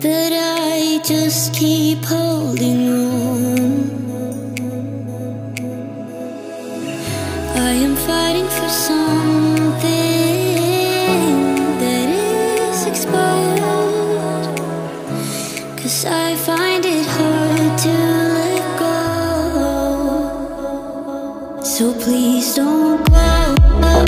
But I just keep holding on. I am fighting for something that is expired. Cause I find it hard to let go. So please don't go.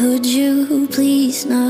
Could you please not?